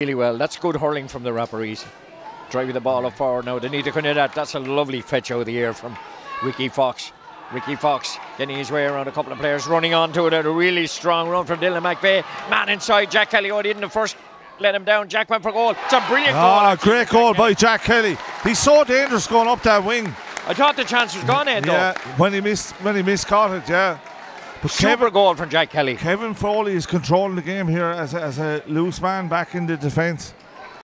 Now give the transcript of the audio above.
really well. That's good hurling from the Rapparees. Driving the ball up forward now. They need to connect that. That's a lovely fetch out of the air from Ricky Fox. Ricky Fox getting his way around a couple of players, running onto it. A really strong run from Dylan McVeigh. Man inside, Jack Kelly. Oh, didn't the first let him down. Jack went for goal. It's a brilliant goal. Ah, great goal by Jack Kelly. He's so dangerous going up that wing. I thought the chance was gone in, Yeah, though. when he missed, when he miscaught it, yeah. But Super Kevin, goal from Jack Kelly. Kevin Foley is controlling the game here as a, as a loose man back in the defence.